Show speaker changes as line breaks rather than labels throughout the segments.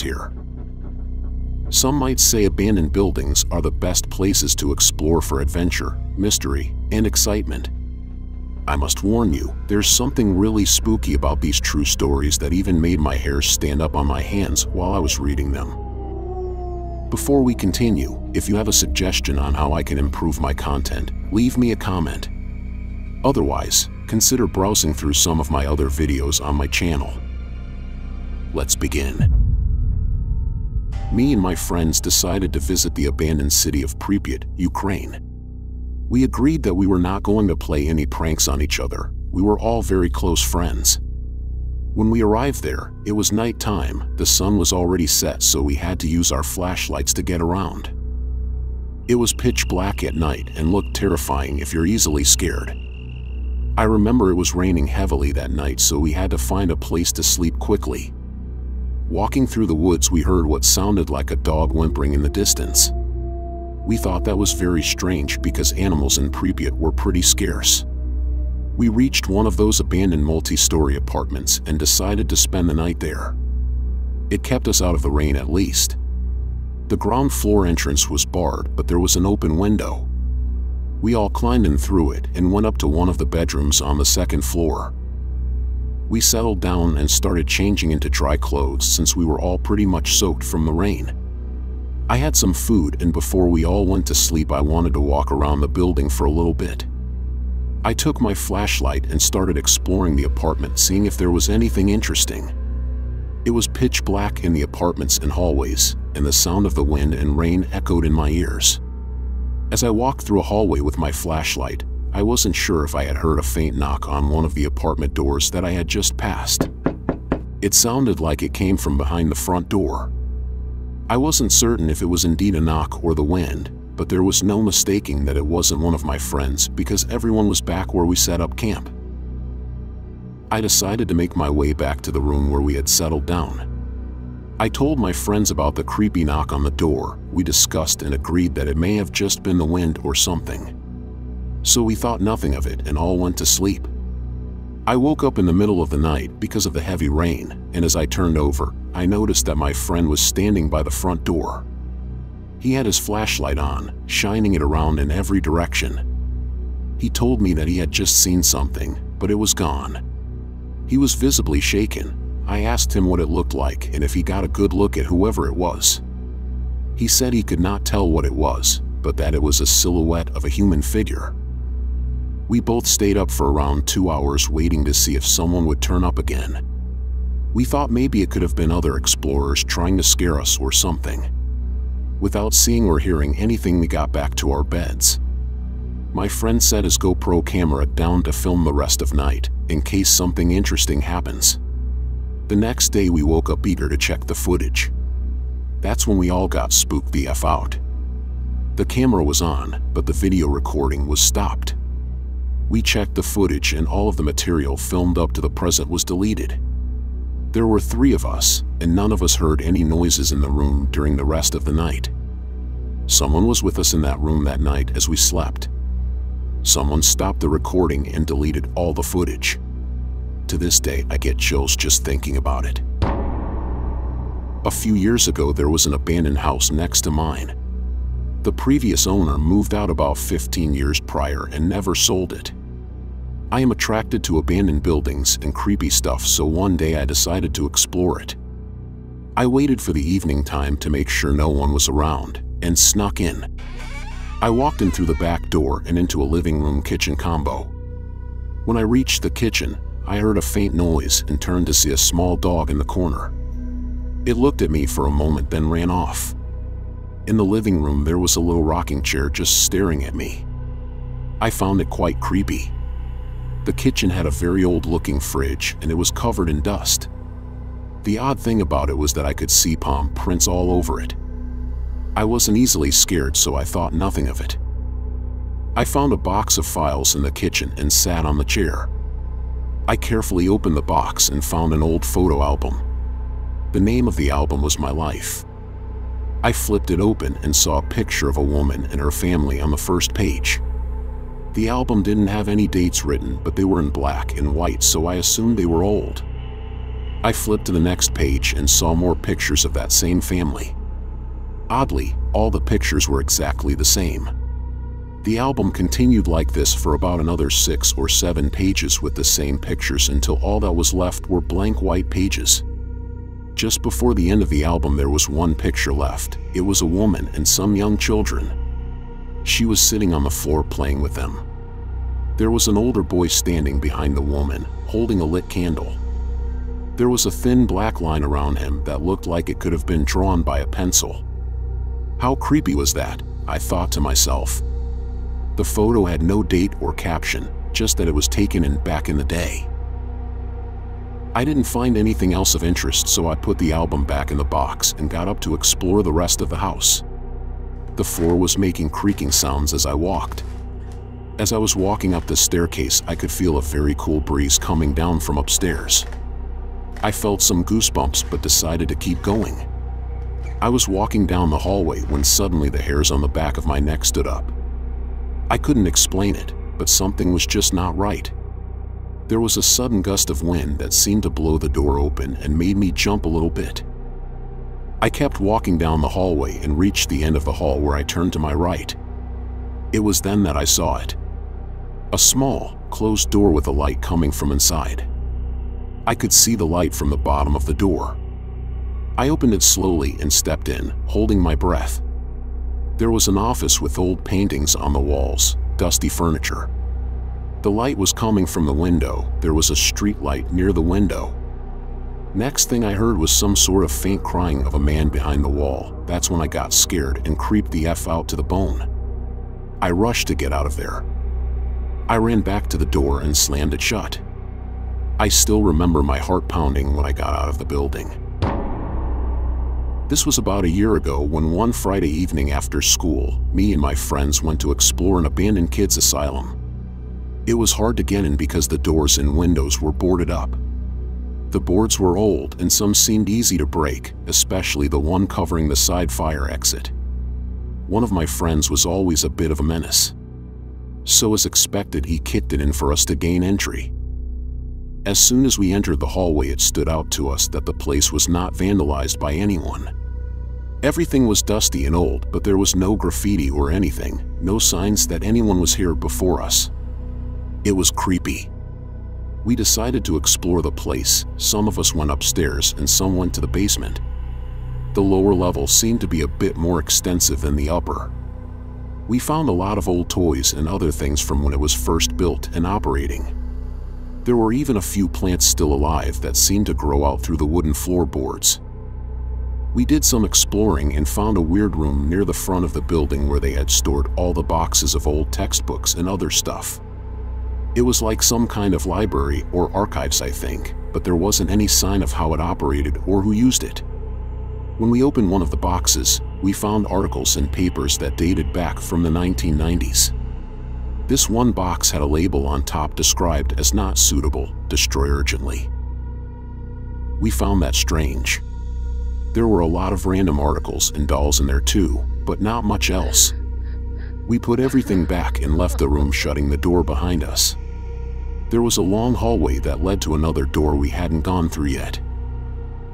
Here. Some might say abandoned buildings are the best places to explore for adventure, mystery, and excitement. I must warn you, there's something really spooky about these true stories that even made my hair stand up on my hands while I was reading them. Before we continue, if you have a suggestion on how I can improve my content, leave me a comment. Otherwise, consider browsing through some of my other videos on my channel. Let's begin. Me and my friends decided to visit the abandoned city of Pripyat, Ukraine. We agreed that we were not going to play any pranks on each other. We were all very close friends. When we arrived there, it was night time, the sun was already set so we had to use our flashlights to get around. It was pitch black at night and looked terrifying if you're easily scared. I remember it was raining heavily that night so we had to find a place to sleep quickly. Walking through the woods we heard what sounded like a dog whimpering in the distance. We thought that was very strange because animals in Pripyat were pretty scarce. We reached one of those abandoned multi-story apartments and decided to spend the night there. It kept us out of the rain at least. The ground floor entrance was barred, but there was an open window. We all climbed in through it and went up to one of the bedrooms on the second floor. We settled down and started changing into dry clothes since we were all pretty much soaked from the rain. I had some food and before we all went to sleep I wanted to walk around the building for a little bit. I took my flashlight and started exploring the apartment seeing if there was anything interesting. It was pitch black in the apartments and hallways, and the sound of the wind and rain echoed in my ears. As I walked through a hallway with my flashlight, I wasn't sure if I had heard a faint knock on one of the apartment doors that I had just passed. It sounded like it came from behind the front door. I wasn't certain if it was indeed a knock or the wind, but there was no mistaking that it wasn't one of my friends because everyone was back where we set up camp. I decided to make my way back to the room where we had settled down. I told my friends about the creepy knock on the door, we discussed and agreed that it may have just been the wind or something. So we thought nothing of it and all went to sleep. I woke up in the middle of the night because of the heavy rain, and as I turned over, I noticed that my friend was standing by the front door. He had his flashlight on, shining it around in every direction. He told me that he had just seen something, but it was gone. He was visibly shaken. I asked him what it looked like and if he got a good look at whoever it was. He said he could not tell what it was, but that it was a silhouette of a human figure. We both stayed up for around two hours waiting to see if someone would turn up again. We thought maybe it could have been other explorers trying to scare us or something. Without seeing or hearing anything we got back to our beds. My friend set his GoPro camera down to film the rest of night, in case something interesting happens. The next day we woke up eager to check the footage. That's when we all got spooked the F out. The camera was on, but the video recording was stopped. We checked the footage and all of the material filmed up to the present was deleted. There were three of us, and none of us heard any noises in the room during the rest of the night. Someone was with us in that room that night as we slept. Someone stopped the recording and deleted all the footage. To this day, I get chills just thinking about it. A few years ago, there was an abandoned house next to mine. The previous owner moved out about 15 years prior and never sold it. I am attracted to abandoned buildings and creepy stuff so one day I decided to explore it. I waited for the evening time to make sure no one was around and snuck in. I walked in through the back door and into a living room kitchen combo. When I reached the kitchen, I heard a faint noise and turned to see a small dog in the corner. It looked at me for a moment then ran off. In the living room there was a little rocking chair just staring at me. I found it quite creepy. The kitchen had a very old-looking fridge and it was covered in dust. The odd thing about it was that I could see palm prints all over it. I wasn't easily scared so I thought nothing of it. I found a box of files in the kitchen and sat on the chair. I carefully opened the box and found an old photo album. The name of the album was My Life. I flipped it open and saw a picture of a woman and her family on the first page. The album didn't have any dates written, but they were in black and white, so I assumed they were old. I flipped to the next page and saw more pictures of that same family. Oddly, all the pictures were exactly the same. The album continued like this for about another six or seven pages with the same pictures until all that was left were blank white pages. Just before the end of the album there was one picture left. It was a woman and some young children. She was sitting on the floor playing with them. There was an older boy standing behind the woman, holding a lit candle. There was a thin black line around him that looked like it could have been drawn by a pencil. How creepy was that, I thought to myself. The photo had no date or caption, just that it was taken in back in the day. I didn't find anything else of interest so I put the album back in the box and got up to explore the rest of the house. The floor was making creaking sounds as I walked. As I was walking up the staircase I could feel a very cool breeze coming down from upstairs. I felt some goosebumps but decided to keep going. I was walking down the hallway when suddenly the hairs on the back of my neck stood up. I couldn't explain it, but something was just not right. There was a sudden gust of wind that seemed to blow the door open and made me jump a little bit. I kept walking down the hallway and reached the end of the hall where I turned to my right. It was then that I saw it. A small, closed door with a light coming from inside. I could see the light from the bottom of the door. I opened it slowly and stepped in, holding my breath. There was an office with old paintings on the walls, dusty furniture. The light was coming from the window. There was a street light near the window. Next thing I heard was some sort of faint crying of a man behind the wall. That's when I got scared and creeped the F out to the bone. I rushed to get out of there. I ran back to the door and slammed it shut. I still remember my heart pounding when I got out of the building. This was about a year ago when one Friday evening after school, me and my friends went to explore an abandoned kids asylum. It was hard to get in because the doors and windows were boarded up. The boards were old and some seemed easy to break, especially the one covering the side fire exit. One of my friends was always a bit of a menace. So as expected he kicked it in for us to gain entry. As soon as we entered the hallway it stood out to us that the place was not vandalized by anyone. Everything was dusty and old, but there was no graffiti or anything, no signs that anyone was here before us. It was creepy. We decided to explore the place. Some of us went upstairs and some went to the basement. The lower level seemed to be a bit more extensive than the upper. We found a lot of old toys and other things from when it was first built and operating. There were even a few plants still alive that seemed to grow out through the wooden floorboards. We did some exploring and found a weird room near the front of the building where they had stored all the boxes of old textbooks and other stuff. It was like some kind of library or archives, I think, but there wasn't any sign of how it operated or who used it. When we opened one of the boxes, we found articles and papers that dated back from the 1990s. This one box had a label on top described as not suitable, destroy urgently. We found that strange. There were a lot of random articles and dolls in there too, but not much else. We put everything back and left the room shutting the door behind us. There was a long hallway that led to another door we hadn't gone through yet.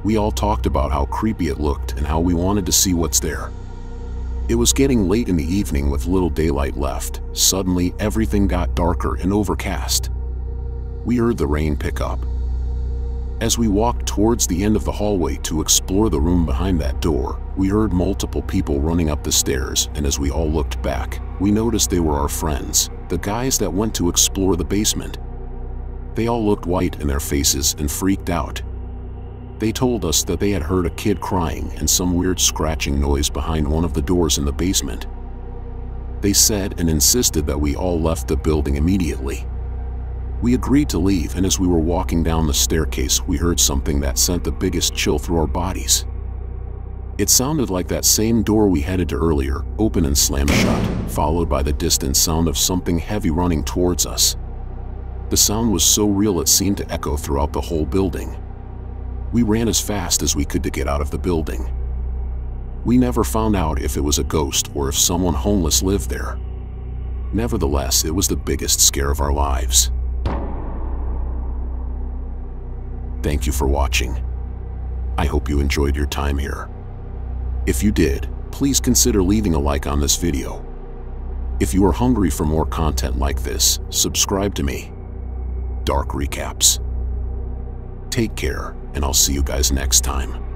We all talked about how creepy it looked and how we wanted to see what's there. It was getting late in the evening with little daylight left. Suddenly, everything got darker and overcast. We heard the rain pick up, as we walked towards the end of the hallway to explore the room behind that door, we heard multiple people running up the stairs, and as we all looked back, we noticed they were our friends, the guys that went to explore the basement. They all looked white in their faces and freaked out. They told us that they had heard a kid crying and some weird scratching noise behind one of the doors in the basement. They said and insisted that we all left the building immediately. We agreed to leave and as we were walking down the staircase we heard something that sent the biggest chill through our bodies. It sounded like that same door we headed to earlier, open and slammed shut, followed by the distant sound of something heavy running towards us. The sound was so real it seemed to echo throughout the whole building. We ran as fast as we could to get out of the building. We never found out if it was a ghost or if someone homeless lived there. Nevertheless, it was the biggest scare of our lives. Thank you for watching. I hope you enjoyed your time here. If you did, please consider leaving a like on this video. If you are hungry for more content like this, subscribe to me. Dark Recaps. Take care, and I'll see you guys next time.